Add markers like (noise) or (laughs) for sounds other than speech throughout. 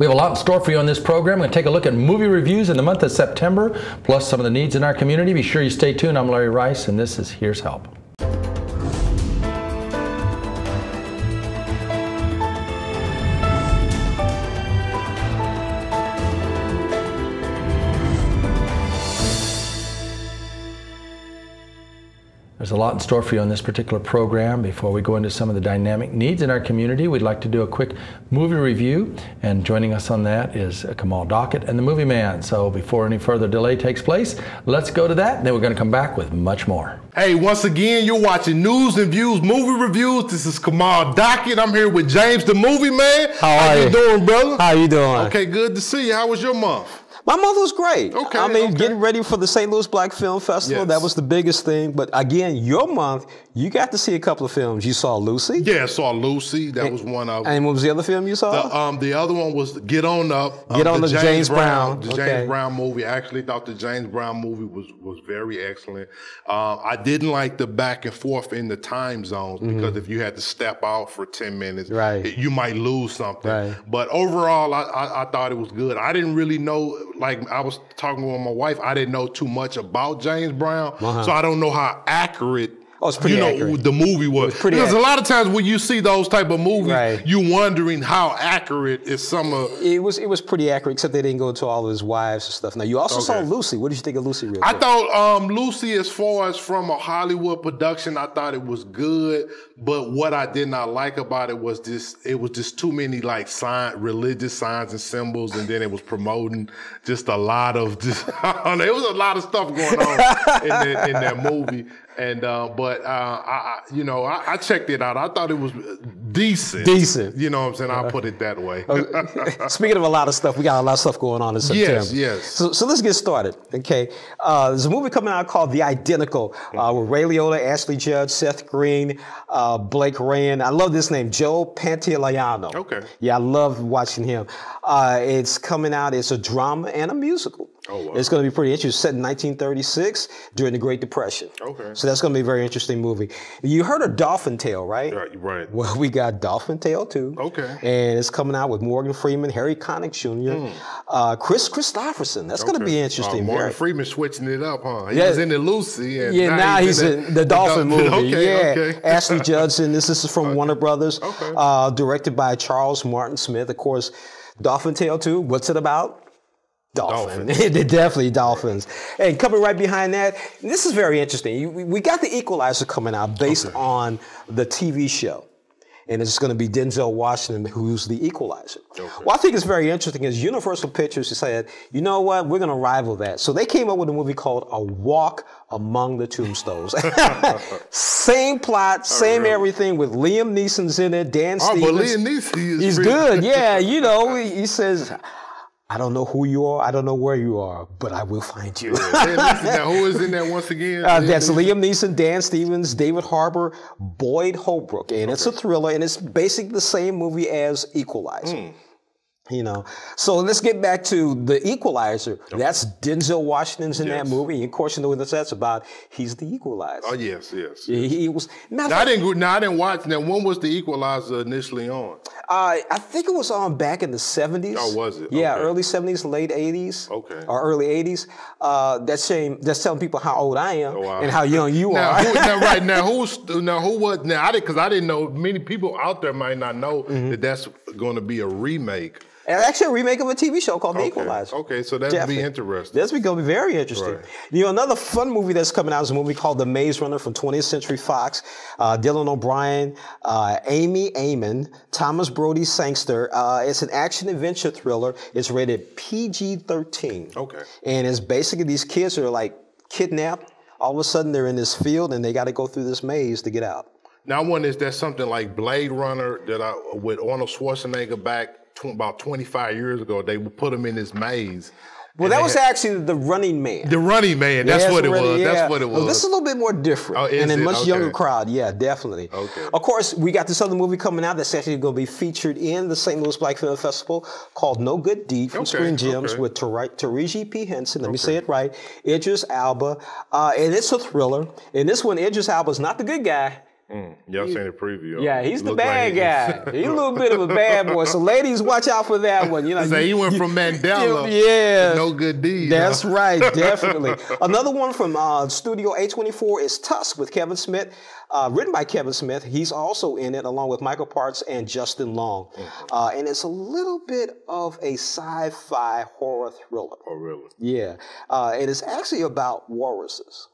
We have a lot in store for you on this program. We're going to take a look at movie reviews in the month of September, plus some of the needs in our community. Be sure you stay tuned. I'm Larry Rice, and this is Here's Help. There's a lot in store for you on this particular program. Before we go into some of the dynamic needs in our community, we'd like to do a quick movie review. And joining us on that is Kamal Dockett and the Movie Man. So before any further delay takes place, let's go to that. And then we're going to come back with much more. Hey, once again, you're watching News and Views Movie Reviews. This is Kamal Dockett. I'm here with James the Movie Man. How, How you, you doing, brother? How you doing? Okay, good to see you. How was your month? My month was great. Okay. I mean, okay. getting ready for the St. Louis Black Film Festival, yes. that was the biggest thing. But again, your month, you got to see a couple of films. You saw Lucy. Yeah, I saw Lucy. That and, was one of. And what was the other film you saw? The, um, the other one was Get On Up. Um, Get On the, the James, James Brown. Brown. The okay. James Brown movie. I actually thought the James Brown movie was, was very excellent. Uh, I didn't like the back and forth in the time zones mm-hmm. because if you had to step out for 10 minutes, right. It, you might lose something. Right. But overall, I, I, I thought it was good. I didn't really know, like I was talking with my wife, I didn't know too much about James Brown, uh-huh. so I don't know how accurate Oh, it's pretty you know, accurate. the movie was. was pretty because accurate. a lot of times when you see those type of movies, right. you wondering how accurate is some of. It was it was pretty accurate, except they didn't go into all of his wives and stuff. Now you also okay. saw Lucy. What did you think of Lucy? Real I quick? thought um, Lucy, as far as from a Hollywood production, I thought it was good. But what I did not like about it was this: it was just too many like sign, religious signs and symbols, and then it was promoting just a lot of just. I know, it was a lot of stuff going on in, the, in that movie. And uh, but uh, I, you know, I, I, checked it out. I thought it was decent. Decent. You know what I'm saying? I'll put it that way. (laughs) Speaking of a lot of stuff, we got a lot of stuff going on in September. Yes, yes. So, so let's get started. Okay. Uh, there's a movie coming out called The Identical uh, with Ray Liotta, Ashley Judd, Seth Green, uh, Blake Ryan. I love this name, Joe Pantoliano. Okay. Yeah, I love watching him. Uh, it's coming out. It's a drama and a musical. Oh, wow. It's going to be pretty interesting. Set in 1936 during the Great Depression. Okay. So that's going to be a very interesting movie. You heard of Dolphin Tale, right? Right. right. Well, we got Dolphin Tale too. Okay. And it's coming out with Morgan Freeman, Harry Connick Jr., mm. uh, Kris Kristofferson. That's okay. going to be interesting. Uh, Morgan very. Freeman switching it up, huh? He yeah. was in the Lucy. And yeah, now, now he's, he's in, in the Dolphin (laughs) movie. okay, yeah. okay. (laughs) Ashley Judson. This, this is from okay. Warner Brothers. Okay. Uh, directed by Charles Martin Smith. Of course, Dolphin Tale 2. What's it about? Dolphin. Dolphins. (laughs) Definitely dolphins. And coming right behind that, this is very interesting. We got the Equalizer coming out based okay. on the TV show. And it's going to be Denzel Washington who's the equalizer. Okay. Well, I think it's very interesting is Universal Pictures said, you know what, we're going to rival that. So they came up with a movie called A Walk Among the Tombstones. (laughs) (laughs) same plot, same really? everything with Liam Neeson's in it, Dan Oh, Stevens. but Liam Neeson is He's pretty- good, yeah. You know, he says, I don't know who you are, I don't know where you are, but I will find you. Now, who is in that once again? (laughs) Uh, that's Liam Neeson, Dan Stevens, David Harbour, Boyd Holbrook, and it's a thriller, and it's basically the same movie as Equalizer. Hmm. You know, so let's get back to the Equalizer. That's Denzel Washington's in that movie. And of course, you know what that's about. He's the Equalizer. Oh yes, yes. He, he was. Now, I didn't. Now I didn't watch. Now when was the Equalizer initially on? Uh, I think it was on back in the 70s. Oh, was it? Yeah, Okay. early 70s, late 80s. Okay. Or early 80s. Uh, that's shame. That's telling people how old I am Oh, wow. and how young you Now, are. who, now, (laughs) right now, who's now who was now? I did because I didn't know. Many people out there might not know Mm-hmm. that that's going to be a remake. And actually, a remake of a TV show called The Equalizer. Okay, so that'd Definitely. be interesting. That's going to be very interesting. Right. You know, another fun movie that's coming out is a movie called The Maze Runner from 20th Century Fox. Uh, Dylan O'Brien, uh, Amy Amon, Thomas Brodie-Sangster. Uh, it's an action adventure thriller. It's rated PG-13. Okay. And it's basically these kids are like kidnapped. All of a sudden, they're in this field and they got to go through this maze to get out. Now, one is that something like Blade Runner that I with Arnold Schwarzenegger back tw- about 25 years ago. They would put him in this maze. Well, that was had- actually The Running Man. the Running Man. That's Yeah, what it it's was. yeah. That's what it was. this is a little bit more different Oh, and a much Okay. younger crowd. Yeah, definitely. Okay. Of course, we got this other movie coming out that's actually going to be featured in the St. Louis Black Film Festival called No Good Deed from Okay, Screen Gems okay. with Taraji P. Henson. Let me say it right. Idris Elba. Uh, and it's a thriller. And this one, Idris is not the good guy. Mm, y'all seen the preview. Yeah, he's the bad like guy. (laughs) he's a little bit of a bad boy. So ladies, watch out for that one. You know, so you, he went from Mandela. yeah, no good deed. That's huh? right, (laughs) definitely. Another one from uh, Studio A24 is Tusk with Kevin Smith. Uh, written by Kevin Smith. He's also in it along with Michael Parks and Justin Long. Mm-hmm. Uh, and it's a little bit of a sci fi horror thriller. Oh, really? Yeah. Uh, and it's actually about walruses.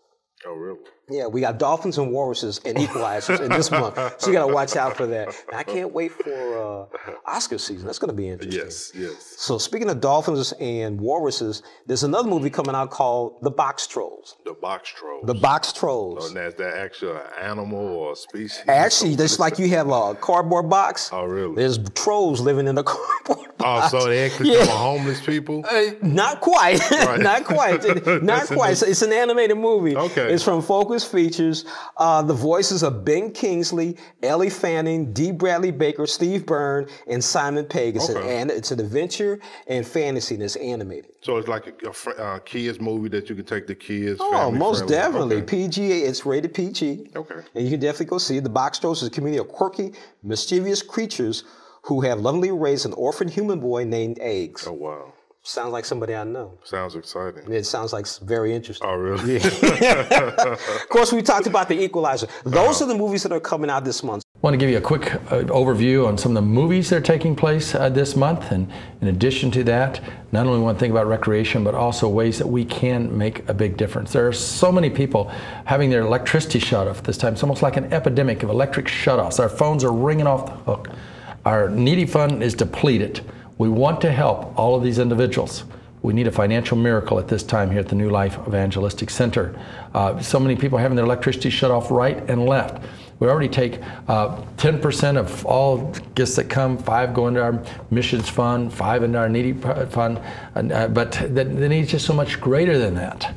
Oh, really? Yeah, we got Dolphins and Walruses and Equalizers in this month. So you got to watch out for that. And I can't wait for uh, Oscar season. That's going to be interesting. Yes, yes. So speaking of Dolphins and Walruses, there's another movie coming out called The Boxtrolls. The Boxtrolls. The Boxtrolls. So that's that actual animal or a species? Actually, just like you have a cardboard box. Oh, really? There's trolls living in a (laughs) cardboard. Oh, so they actually yeah. homeless people? Uh, not quite. (laughs) Right. not quite. (laughs) not quite. It's an animated movie. Okay. It's from Focus Features. Uh, the voices of Ben Kingsley, Elle Fanning, Dee Bradley Baker, Steve Byrne, and Simon Pegg. It's, okay. an, it's an adventure and fantasy and it's animated. So it's like a, a uh, kids movie that you can take the kids. Oh, most friendly. definitely. Okay. PG, it's rated PG. Okay. And you can definitely go see it. The Boxtrolls is a community of quirky, mischievous creatures who have lovingly raised an orphan human boy named Eggs. Oh, wow. Sounds like somebody I know. Sounds exciting. It sounds like very interesting. Oh, really? Yeah. (laughs) of course, we talked about The Equalizer. Those uh-huh. are the movies that are coming out this month. I want to give you a quick uh, overview on some of the movies that are taking place uh, this month. And in addition to that, not only want to think about recreation, but also ways that we can make a big difference. There are so many people having their electricity shut off this time. It's almost like an epidemic of electric shutoffs. Our phones are ringing off the hook. Our needy fund is depleted. We want to help all of these individuals. We need a financial miracle at this time here at the New Life Evangelistic Center. Uh, so many people having their electricity shut off right and left. We already take uh, 10% of all gifts that come, five go into our missions fund, five into our needy fund, uh, but the, the need is just so much greater than that.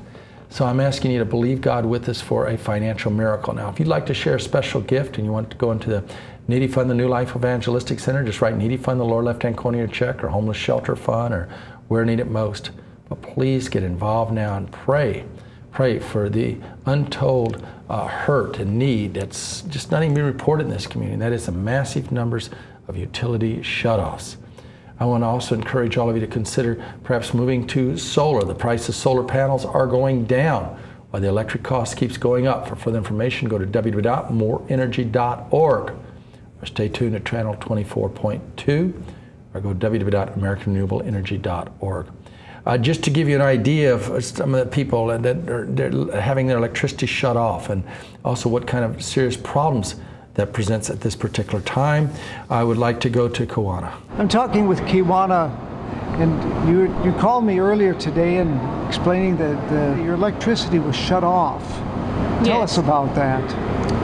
So I'm asking you to believe God with us for a financial miracle. Now, if you'd like to share a special gift and you want to go into the Needy Fund, the New Life Evangelistic Center, just write Needy Fund, the lower left-hand corner of your check, or Homeless Shelter Fund, or where need it most. But please get involved now and pray. Pray for the untold uh, hurt and need that's just not even being reported in this community. That is the massive numbers of utility shutoffs. I want to also encourage all of you to consider perhaps moving to solar. The price of solar panels are going down while the electric cost keeps going up. For further information, go to www.moreenergy.org or stay tuned at channel 24.2 or go to www.americanrenewableenergy.org. Uh, just to give you an idea of some of the people that they're having their electricity shut off and also what kind of serious problems that presents at this particular time, I would like to go to Kiwana. I'm talking with Kiwana, and you, you called me earlier today and explaining that the, your electricity was shut off. Tell us about that.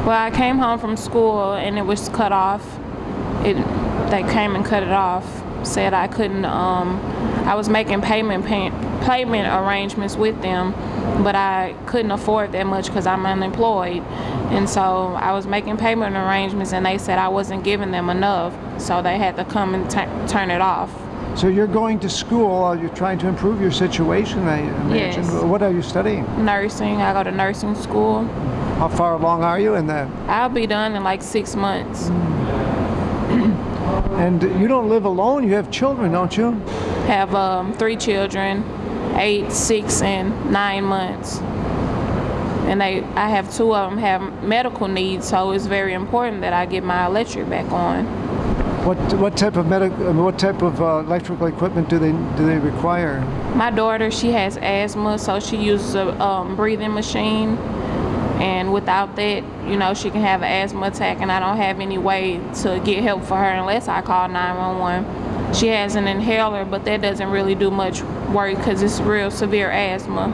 Well, I came home from school and it was cut off. It, they came and cut it off. Said I couldn't. Um, I was making payment pay, payment arrangements with them, but I couldn't afford that much because I'm unemployed, and so I was making payment arrangements, and they said I wasn't giving them enough, so they had to come and t- turn it off. So you're going to school. You're trying to improve your situation. I imagine. Yes. What are you studying? Nursing. I go to nursing school. How far along are you in that? I'll be done in like six months. and you don't live alone. You have children, don't you? Have um, three children, eight, six, and nine months. And they, I have two of them have medical needs, so it's very important that I get my electric back on. What what type of medic, what type of uh, electrical equipment do they do they require? My daughter, she has asthma, so she uses a um, breathing machine and without that, you know, she can have an asthma attack, and I don't have any way to get help for her unless I call 911. She has an inhaler, but that doesn't really do much work because it's real severe asthma.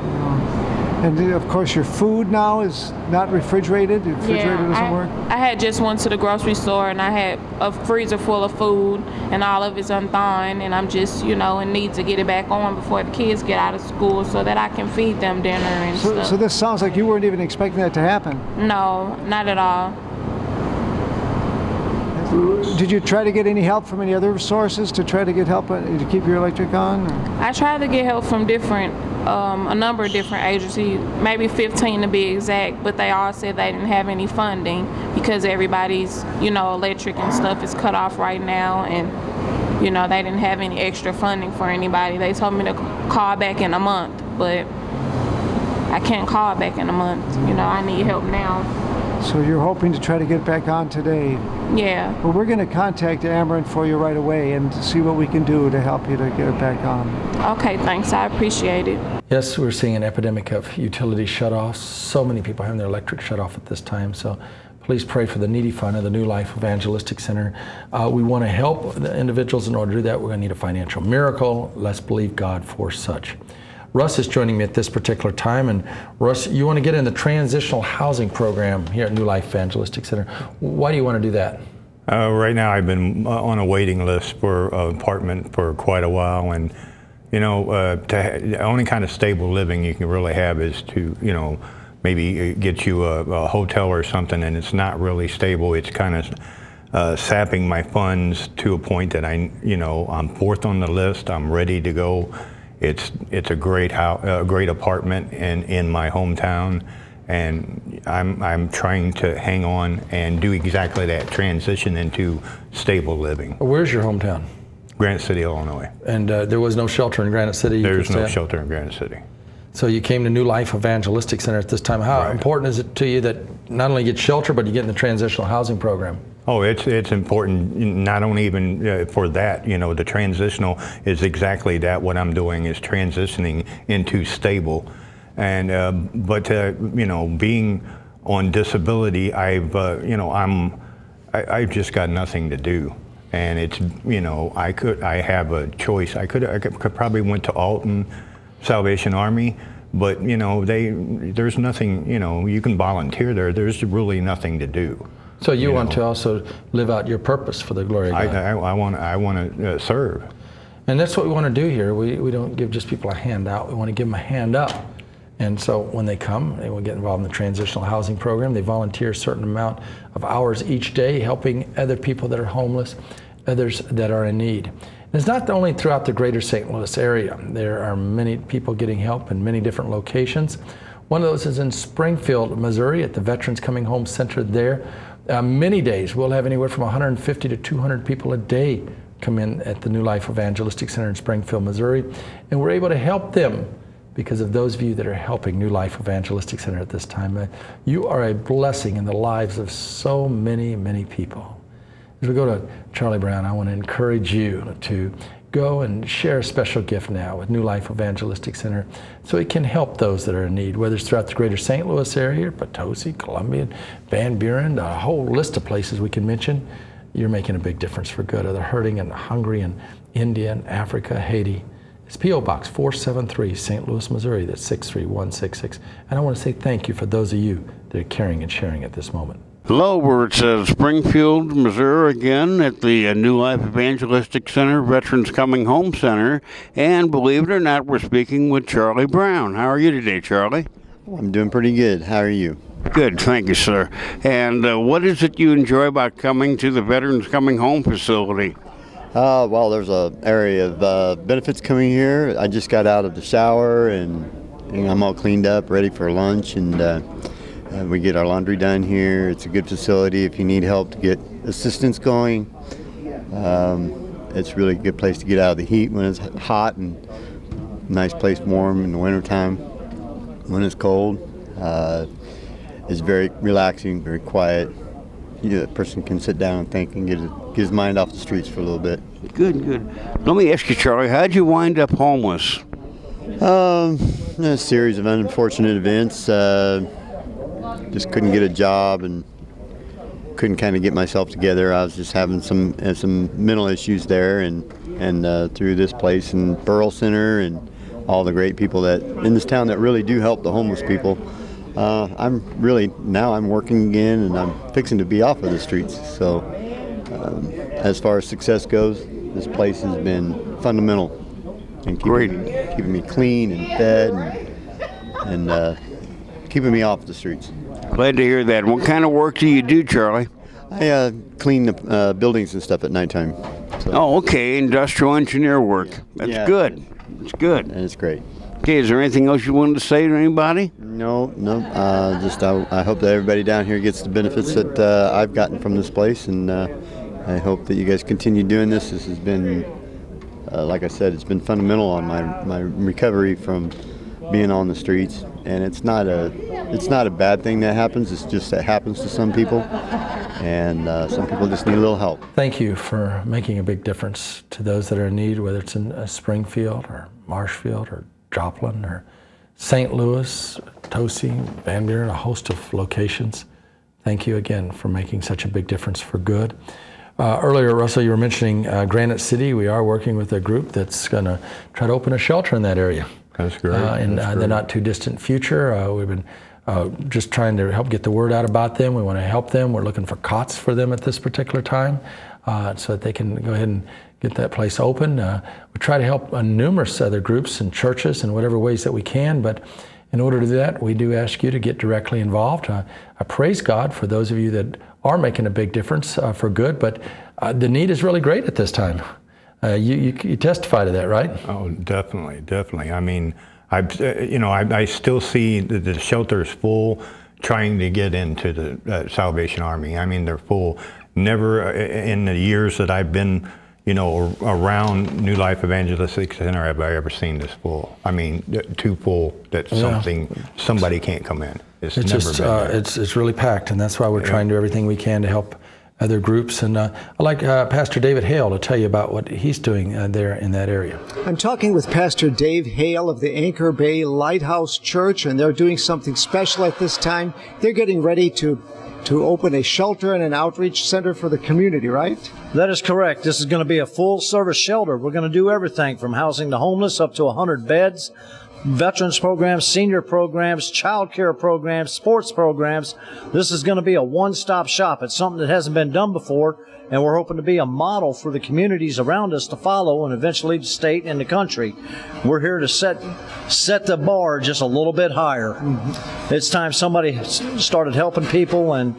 And uh, of course, your food now is not refrigerated. The refrigerator yeah, doesn't I, work. I had just went to the grocery store and I had a freezer full of food, and all of it's unthawing, and I'm just, you know, in need to get it back on before the kids get out of school so that I can feed them dinner and so, stuff. So this sounds like you weren't even expecting that to happen. No, not at all. Did you try to get any help from any other sources to try to get help uh, to keep your electric on? or- I tried to get help from different, um, a number of different agencies, maybe 15 to be exact, but they all said they didn't have any funding because everybody's, you know, electric and stuff is cut off right now, and you know they didn't have any extra funding for anybody. They told me to call back in a month, but I can't call back in a month. You know, I need help now. So you're hoping to try to get back on today. Yeah. Well, we're going to contact Ameren for you right away and see what we can do to help you to get it back on. Okay, thanks. I appreciate it. Yes, we're seeing an epidemic of utility shutoffs. So many people having their electric shut off at this time. So please pray for the needy fund of the New Life Evangelistic Center. Uh, we want to help the individuals. In order to do that, we're going to need a financial miracle. Let's believe God for such. Russ is joining me at this particular time. And Russ, you want to get in the transitional housing program here at New Life Evangelistic Center. Why do you want to do that? Uh, right now, I've been uh, on a waiting list for an apartment for quite a while, and you know, uh, to ha- the only kind of stable living you can really have is to, you know, maybe uh, get you a, a hotel or something, and it's not really stable. It's kind of uh, sapping my funds to a point that I, you know, I'm fourth on the list. I'm ready to go. It's it's a great house, a great apartment in in my hometown and I'm, I'm trying to hang on and do exactly that transition into stable living. Where's your hometown? Granite City, Illinois. And uh, there was no shelter in Granite City. There's no stay at? shelter in Granite City. So you came to New Life Evangelistic Center at this time. How Right. important is it to you that not only get shelter, but you get in the transitional housing program? Oh, it's it's important. Not only even uh, for that, you know, the transitional is exactly that. What I'm doing is transitioning into stable, and uh, but uh, you know, being on disability, I've uh, you know, I'm I, I've just got nothing to do, and it's you know, I could I have a choice. I could I could, could probably went to Alton, Salvation Army. But you know they there's nothing you know you can volunteer there. There's really nothing to do. So you, You want know. to also live out your purpose for the glory of I, God. I, I want I want to uh, serve. and that's what we want to do here. We, we don't give just people a handout. We want to give them a hand up. And so when they come, they will get involved in the transitional housing program. They volunteer a certain amount of hours each day helping other people that are homeless, others that are in need. And it's not only throughout the greater St. Louis area. There are many people getting help in many different locations. One of those is in Springfield, Missouri, at the Veterans Coming Home Center there. Uh, many days, we'll have anywhere from 150 to 200 people a day come in at the New Life Evangelistic Center in Springfield, Missouri, and we're able to help them because of those of you that are helping New Life Evangelistic Center at this time. Uh, you are a blessing in the lives of so many, many people. As we go to Charlie Brown, I want to encourage you to go and share a special gift now with New Life Evangelistic Center so it can help those that are in need, whether it's throughout the greater St. Louis area, Potosi, Columbia, Van Buren, a whole list of places we can mention. You're making a big difference for good. Are the hurting and hungry in India and Africa, Haiti? It's P.O. Box 473, St. Louis, Missouri. That's 63166. And I want to say thank you for those of you that are caring and sharing at this moment. Hello, we're at uh, Springfield, Missouri again at the uh, New Life Evangelistic Center, Veterans Coming Home Center. And believe it or not, we're speaking with Charlie Brown. How are you today, Charlie? I'm doing pretty good. How are you? Good, thank you, sir. And uh, what is it you enjoy about coming to the Veterans Coming Home facility? Uh, well, there's a area of uh, benefits coming here. I just got out of the shower and, and I'm all cleaned up, ready for lunch, and uh, we get our laundry done here. It's a good facility if you need help to get assistance going. Um, it's really a good place to get out of the heat when it's hot and nice place warm in the wintertime when it's cold. Uh, it's very relaxing, very quiet. You know, a person can sit down and think and get his, get his mind off the streets for a little bit. Good, good. Let me ask you, Charlie, how'd you wind up homeless? Um, a series of unfortunate events. Uh, just couldn't get a job and couldn't kind of get myself together. I was just having some uh, some mental issues there, and and uh, through this place and Burrell Center and all the great people that in this town that really do help the homeless people. Uh, I'm really now I'm working again, and I'm fixing to be off of the streets. So, um, as far as success goes, this place has been fundamental and keeping, keeping me clean and fed and, and uh, keeping me off the streets. Glad to hear that. What kind of work do you do, Charlie? I uh, clean the uh, buildings and stuff at nighttime. So, Oh, okay. Industrial engineer work. That's Yeah. good. It's good. and it's great. Okay, is there anything else you wanted to say to anybody? No, no. Uh, just I, I hope that everybody down here gets the benefits that uh, I've gotten from this place, and uh, I hope that you guys continue doing this. This has been, uh, like I said, it's been fundamental on my my recovery from being on the streets. And it's not a it's not a bad thing that happens. It's just that happens to some people, and uh, some people just need a little help. Thank you for making a big difference to those that are in need, whether it's in uh, Springfield or Marshfield or Joplin or St. Louis, Tosi, Van Buren, a host of locations. Thank you again for making such a big difference for good. Uh, earlier, Russell, you were mentioning uh, Granite City. We are working with a group that's going to try to open a shelter in that area. That's great. Uh, in That's uh, the not too distant future. Uh, we've been uh, just trying to help get the word out about them. We want to help them. We're looking for cots for them at this particular time uh, so that they can go ahead and get that place open. Uh, we try to help uh, numerous other groups and churches in whatever ways that we can, but in order to do that, we do ask you to get directly involved. Uh, I praise God for those of you that are making a big difference uh, for good, but uh, the need is really great at this time. Uh, you, you, you testify to that, right? Oh, definitely, definitely. I mean, I, you know, I, I still see that the shelters full, trying to get into the uh, Salvation Army. I mean, they're full. Never uh, in the years that I've been, you know, around New Life Evangelistic Center have I ever seen this full. I mean, too full that something somebody can't come in. It's, It's never just been uh, it's it's really packed, and that's why we're trying to do everything we can to help other groups. And uh, I'd like uh, Pastor David Hale to tell you about what he's doing uh, there in that area. I'm talking with Pastor Dave Hale of the Anchor Bay Lighthouse Church, and they're doing something special at this time. They're getting ready to to open a shelter and an outreach center for the community, right? That is correct. This is going to be a full service shelter. We're going to do everything from housing the homeless up to 100 beds, veterans programs, senior programs, child care programs, sports programs. This is going to be a one stop shop. It's something that hasn't been done before, and we're hoping to be a model for the communities around us to follow and eventually the state and the country. We're here to set set the bar just a little bit higher. Mm-hmm. It's time somebody started helping people and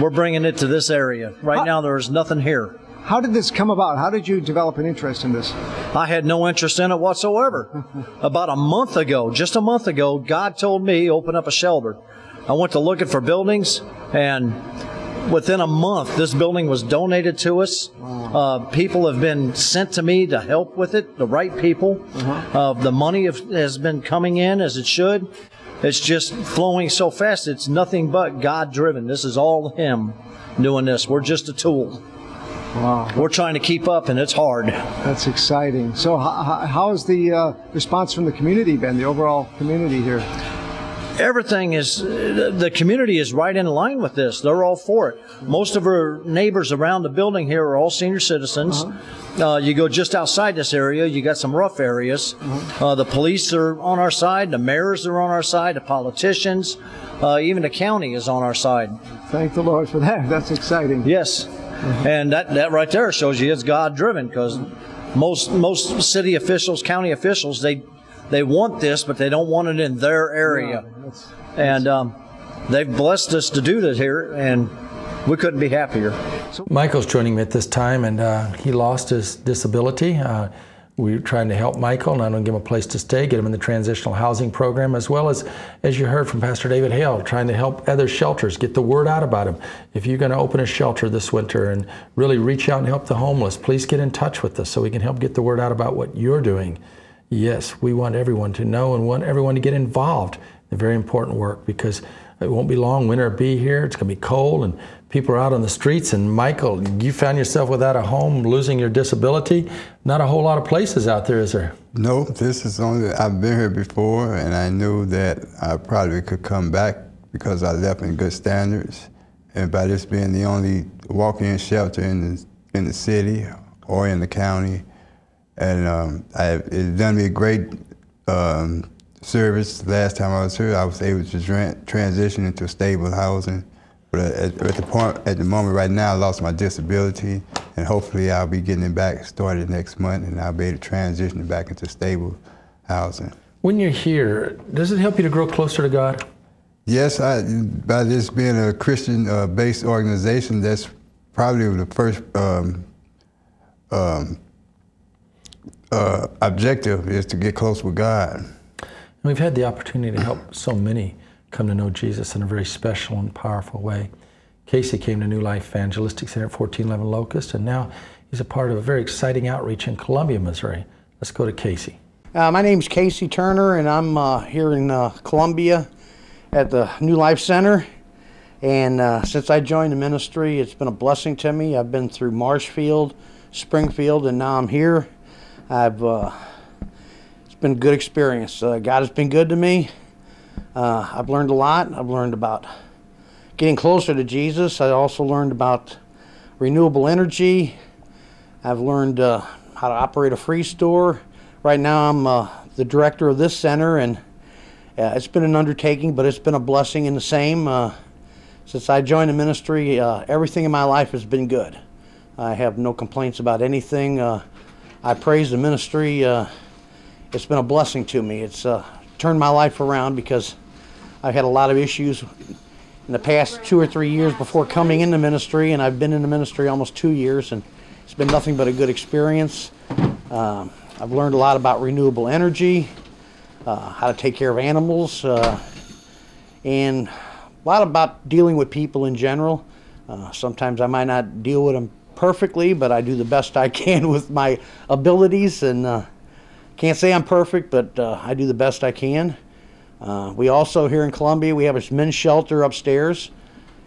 we're bringing it to this area. Right now, there's nothing here. How did this come about? How did you develop an interest in this? I had no interest in it whatsoever. (laughs) About a month ago, just a month ago, God told me open up a shelter. I went to looking for buildings, and within a month, this building was donated to us. Uh, people have been sent to me to help with it, the right people. Uh, the money have, has been coming in as it should. It's just flowing so fast. It's nothing but God driven. This is all Him doing this. We're just a tool. Wow, We're trying to keep up, and it's hard. that's exciting. So, how, how has the uh, response from the community been? The overall community here? everything is the community is right in line with this they're all for it most of our neighbors around the building here are all senior citizens uh, you go just outside this area you got some rough areas uh, the police are on our side the mayors are on our side the politicians uh, even the county is on our side Thank the Lord for that. (laughs) That's exciting. yes and that, that right there shows you it's god driven because most most city officials county officials they they want this but they don't want it in their area That's- and um, they've blessed us to do this here, and we couldn't be happier. So Michael's joining me at this time, and uh, he lost his disability. Uh, we're trying to help Michael, not only give him a place to stay, get him in the transitional housing program, as well as, as you heard from Pastor David Hale, trying to help other shelters, get the word out about him. If you're going to open a shelter this winter and really reach out and help the homeless, please get in touch with us so we can help get the word out about what you're doing. Yes, we want everyone to know and want everyone to get involved in very important work because it won't be long. Winter will be here. It's going to be cold and people are out on the streets. And Michael, you found yourself without a home, losing your disability. Not a whole lot of places out there, is there? No, this is only, I've been here before and I knew that I probably could come back because I left in good standards. And by this being the only walk-in shelter in the, in the city or in the county, and um, I, it's done me a great um, service. Last time I was here, I was able to tran- transition into stable housing. But at, at the point, at the moment right now, I lost my disability, and hopefully I'll be getting it back started next month, and I'll be able to transition it back into stable housing. When you're here, does it help you to grow closer to God? Yes, I, by this being a Christian-based uh, organization, that's probably the first um, um, uh, objective is to get close with God. And we've had the opportunity to help so many come to know Jesus in a very special and powerful way. Casey came to New Life Evangelistic Center at 1411 Locust, and now he's a part of a very exciting outreach in Columbia, Missouri. Let's go to Casey. Uh, my is Casey Turner, and I'm uh, here in uh, Columbia at the New Life Center. And uh, since I joined the ministry, it's been a blessing to me. I've been through Marshfield, Springfield, and now I'm here. I've uh, it's been a good experience. Uh, God has been good to me. I've learned a lot. I've learned about getting closer to Jesus. I also learned about renewable energy. I've learned uh, how to operate a free store. Right now, I'm uh, the director of this center, and uh, it's been an undertaking, but it's been a blessing in the same. Uh, since I joined the ministry, uh, everything in my life has been good. I have no complaints about anything. Uh, I praise the ministry. it's been a blessing to me. It's turned my life around because I've had a lot of issues in the past two or three years before coming into ministry, and I've been in the ministry almost two years, and it's been nothing but a good experience. Um, I've learned a lot about renewable energy, uh, how to take care of animals, uh, and a lot about dealing with people in general. Uh, sometimes I might not deal with them perfectly, but I do the best I (laughs) can with my abilities, and uh, can't say I'm perfect, but uh, I do the best I can. Uh, we also here in Columbia we have a men's shelter upstairs,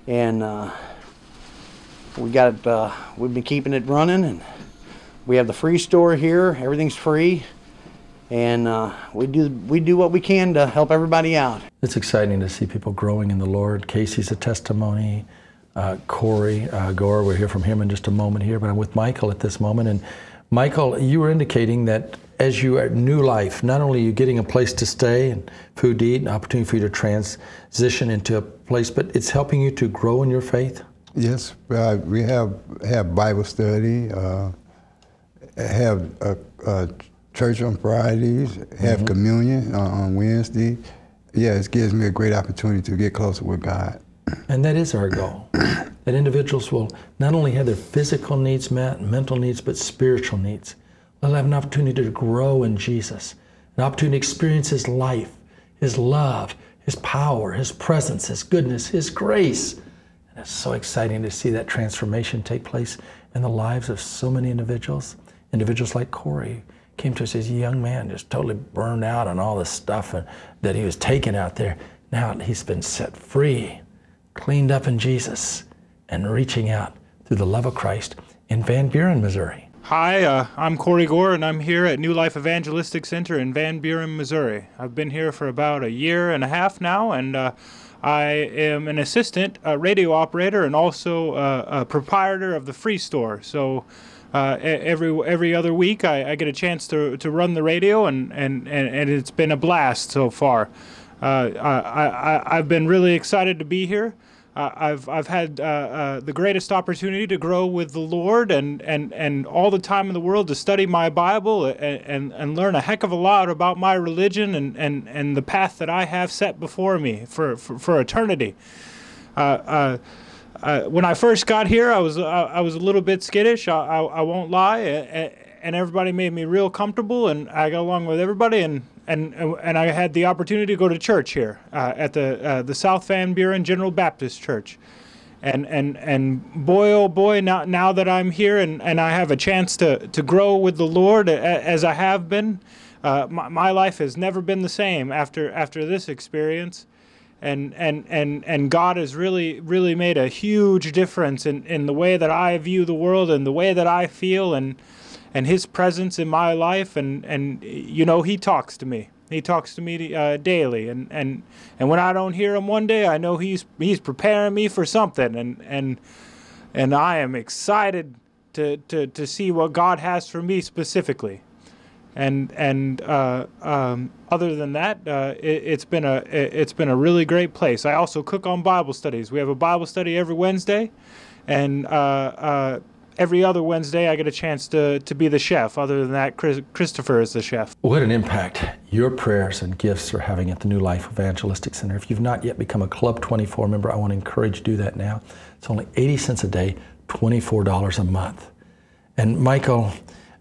and uh, we got it. Uh, we've been keeping it running, and we have the free store here. Everything's free, and uh, we do we do what we can to help everybody out. It's exciting to see people growing in the Lord. Casey's a testimony. Uh, Corey uh, Gore, we'll hear from him in just a moment here, but I'm with Michael at this moment, and Michael, you were indicating that as you are new life, not only are you getting a place to stay and food to eat, an opportunity for you to transition into a place, but it's helping you to grow in your faith? Yes, uh, we have have Bible study, uh, have a, a, church on Fridays, have mm-hmm. communion on, on Wednesday. Yeah, it gives me a great opportunity to get closer with God. And that is our goal. That individuals will not only have their physical needs met, mental needs, but spiritual needs. They'll have an opportunity to grow in Jesus, an opportunity to experience His life, His love, His power, His presence, His goodness, His grace. And it's so exciting to see that transformation take place in the lives of so many individuals. Individuals like Corey came to us as a young man, just totally burned out on all the stuff that he was taking out there. Now he's been set free, cleaned up in Jesus, and reaching out through the love of Christ in Van Buren, Missouri. Hi, uh, I'm Corey Gore, and I'm here at New Life Evangelistic Center in Van Buren, Missouri. I've been here for about a year and a half now, and uh, I am an assistant uh, radio operator and also uh, a proprietor of the Free Store. So uh, every every other week, I, I, get a chance to, to run the radio, and, and, and, and it's been a blast so far. Uh, I, I, I've been really excited to be here uh, I've I've had uh, uh, the greatest opportunity to grow with the Lord and, and, and all the time in the world to study my Bible and, and, and learn a heck of a lot about my religion and, and, and the path that I have set before me for, for, for eternity. Uh, uh, uh, when I first got here, I was I was a little bit skittish. I, I, I won't lie, and everybody made me real comfortable, and I got along with everybody, and and and I had the opportunity to go to church here uh, at the uh, the South Van Buren General Baptist Church, and and and boy oh boy now now that I'm here and, and I have a chance to to grow with the Lord as I have been, uh, my, my life has never been the same after after this experience. And, and, and, and God has really, really made a huge difference in, in the way that I view the world and the way that I feel. And, and his presence in my life and and you know he talks to me he talks to me uh, daily and and and when i don't hear him one day i know he's he's preparing me for something and and and i am excited to to to see what god has for me specifically and and uh, um, other than that, uh, it, has been a it's been a really great place. I also cook on Bible studies. We have a Bible study every Wednesday, and uh, uh every other Wednesday I get a chance to, to be the chef. Other than that, Chris, Christopher is the chef. What an impact your prayers and gifts are having at the New Life Evangelistic Center. If you've not yet become a Club 24 member, I want to encourage you to do that now. It's only 80 cents a day, $24 a month. And Michael,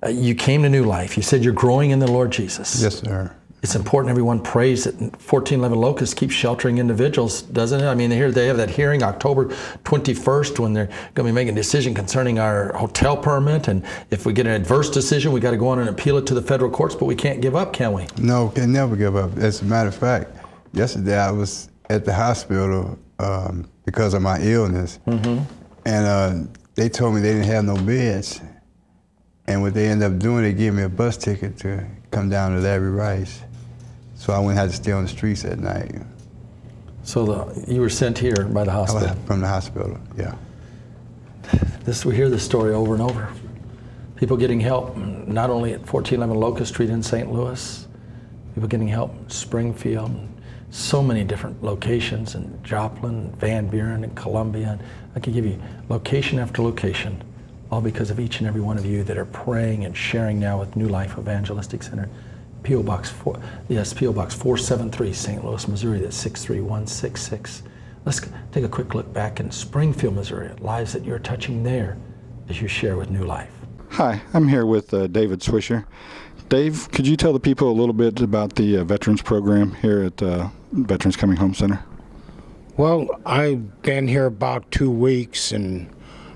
uh, you came to New Life. You said you're growing in the Lord Jesus. Yes, sir. It's important everyone prays that 1411 Locust keeps sheltering individuals, doesn't it? I mean, here they have that hearing October 21st when they're going to be making a decision concerning our hotel permit. And if we get an adverse decision, we got to go on and appeal it to the federal courts, but we can't give up, can we? No, can never give up. As a matter of fact, yesterday I was at the hospital um, because of my illness. Mm-hmm. And uh, they told me they didn't have no beds. And what they ended up doing, they gave me a bus ticket to come down to Larry Rice. So I wouldn't have to stay on the streets at night. So the, you were sent here by the hospital. from the hospital, yeah. (sighs) This we hear this story over and over. People getting help, not only at 1411 Locust Street in St. Louis, people getting help in Springfield, so many different locations in Joplin, Van Buren, and Columbia. I could give you location after location, all because of each and every one of you that are praying and sharing now with New Life Evangelistic Center. P.O. Box 4, yes, P.O. Box 473, St. Louis, Missouri, that's 63166. Let's take a quick look back in Springfield, Missouri, at lives that you're touching there as you share with New Life. Hi, I'm here with uh, David Swisher. Dave, could you tell the people a little bit about the uh, Veterans Program here at uh, Veterans Coming Home Center? Well, I've been here about two weeks and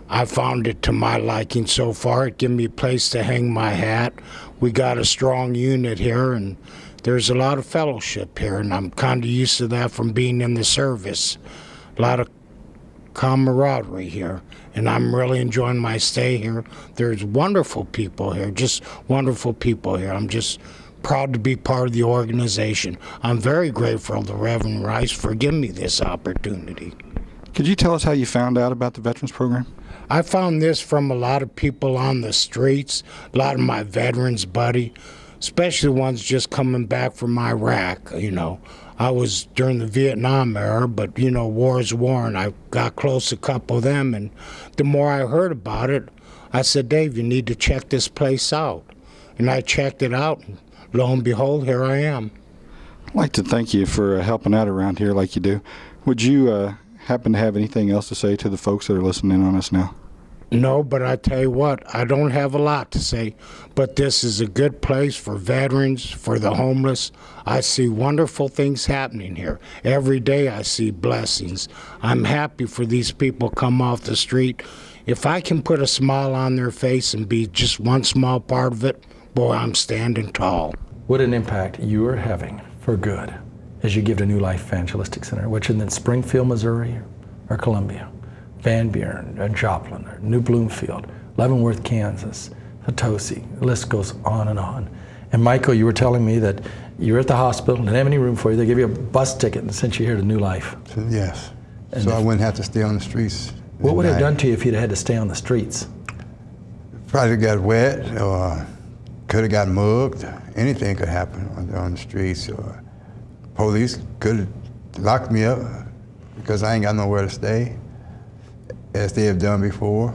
I found it to my liking so far. It gave me a place to hang my hat. We got a strong unit here and there's a lot of fellowship here, and I'm kind of used to that from being in the service. A lot of camaraderie here, and I'm really enjoying my stay here. There's wonderful people here, just wonderful people here. I'm just proud to be part of the organization. I'm very grateful to Reverend Rice for giving me this opportunity. Could you tell us how you found out about the Veterans Program? I found this from a lot of people on the streets, a lot of my veterans, buddy, especially ones just coming back from Iraq. You know, I was during the Vietnam era, but you know, war is war, and I got close to a couple of them. And the more I heard about it, I said, Dave, you need to check this place out. And I checked it out, and lo and behold, here I am. I'd like to thank you for uh, helping out around here like you do. Would you uh, happen to have anything else to say to the folks that are listening on us now? No, but I tell you what, I don't have a lot to say, but this is a good place for veterans, for the homeless. I see wonderful things happening here. Every day I see blessings. I'm happy for these people come off the street. If I can put a smile on their face and be just one small part of it, boy, I'm standing tall. What an impact you are having for good as you give to New Life Evangelistic Center, which is in Springfield, Missouri, or Columbia. Van Buren, uh, Joplin, uh, New Bloomfield, Leavenworth, Kansas, Potosi. The list goes on and on. And Michael, you were telling me that you were at the hospital, didn't have any room for you. They gave you a bus ticket and sent you here to New Life. So, yes. And so if- I wouldn't have to stay on the streets. What would have done to you if you'd had to stay on the streets? Probably got wet or could have got mugged. Anything could happen on, on the streets. Or police could have locked me up because I ain't got nowhere to stay, as they have done before.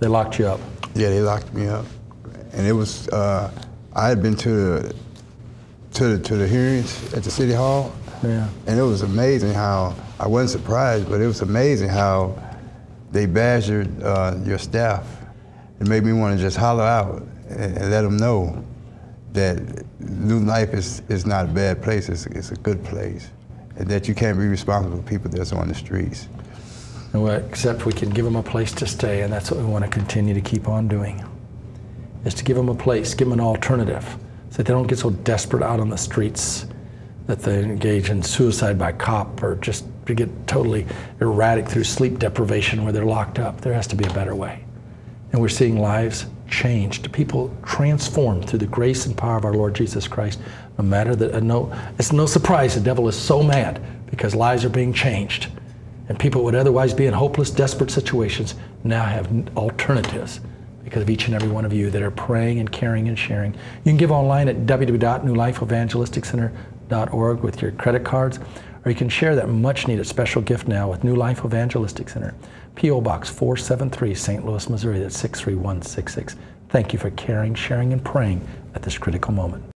They locked you up. Yeah, they locked me up, and it was. Uh, I had been to the to the to the hearings at the city hall, Yeah. and it was amazing how I wasn't surprised, but it was amazing how they badgered uh, your staff. It made me want to just holler out and, and let them know that New Life is, is not a bad place. It's, it's a good place, and that you can't be responsible for people that's on the streets. Except we can give them a place to stay, and that's what we want to continue to keep on doing, is to give them a place, give them an alternative, so that they don't get so desperate out on the streets that they engage in suicide by cop or just get totally erratic through sleep deprivation where they're locked up. There has to be a better way. And we're seeing lives changed, people transformed through the grace and power of our Lord Jesus Christ. No matter that, no, it's no surprise the devil is so mad because lives are being changed. And people who would otherwise be in hopeless, desperate situations now have alternatives because of each and every one of you that are praying and caring and sharing. You can give online at www.newlifeevangelisticcenter.org with your credit cards, or you can share that much needed special gift now with New Life Evangelistic Center, P.O. Box 473, St. Louis, Missouri. That's 63166. Thank you for caring, sharing, and praying at this critical moment.